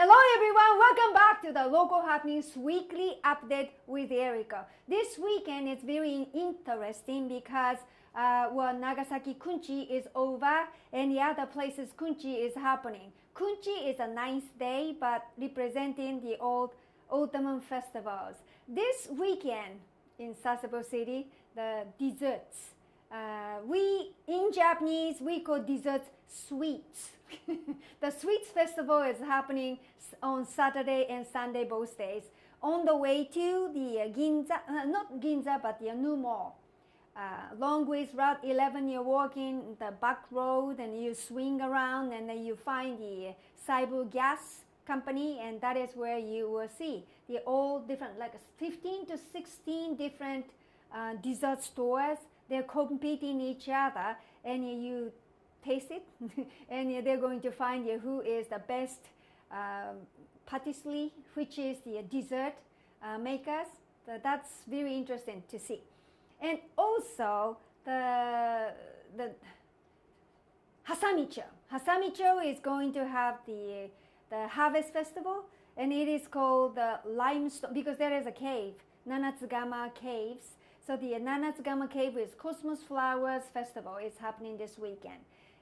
Hello everyone, welcome back to the Local Happenings Weekly Update with Eriko. This weekend is very interesting because uh, well, Nagasaki Kunchi is over and the other places Kunchi is happening. Kunchi is a ninth day but representing the old autumn festivals. This weekend in Sasebo City, the desserts. Uh, we, in Japanese, we call desserts sweets. the Sweets Festival is happening on Saturday and Sunday both days. On the way to the Ginza, uh, not Ginza, but the New Mall. Uh, Longways Route 11, you're walking the back road and you swing around and then you find the Saibu Gas Company and that is where you will see the all different, like 15 to 16 different uh, dessert stores. They're competing each other and you taste it, and they're going to find who is the best um, patisserie, which is the dessert uh, makers. So that's very interesting to see. And also the the Hasamicho. Hasamicho is going to have the the harvest festival, and it is called the limestone because there is a cave, Nanatsugama Caves. So the Nanatsugama Cave is Cosmos Flowers Festival. is happening this weekend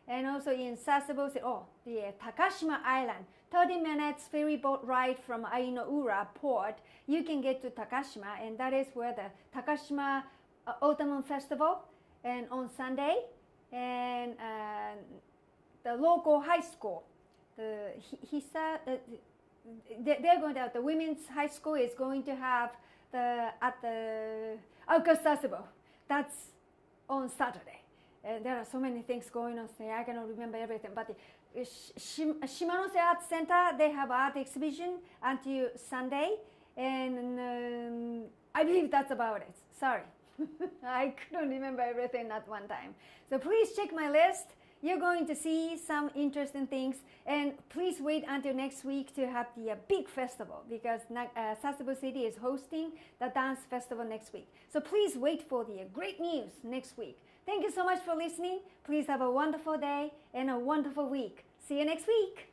and also in Sasebo, oh, the Takashima Island, 30 minutes ferry boat ride from Ainoura port, you can get to Takashima, and that is where the Takashima uh, Autumn Festival, and on Sunday, and uh, the local high school, the Hisa, uh, they're going to, have the women's high school is going to have the, at the August That's on Saturday. Uh, there are so many things going on there. I cannot remember everything. But uh, Shimanose Art Center, they have art exhibition until Sunday. And um, I believe that's about it. Sorry. I couldn't remember everything at one time. So please check my list. You're going to see some interesting things. And please wait until next week to have the uh, big festival because uh, Sasebo City is hosting the dance festival next week. So please wait for the uh, great news next week. Thank you so much for listening. Please have a wonderful day and a wonderful week. See you next week.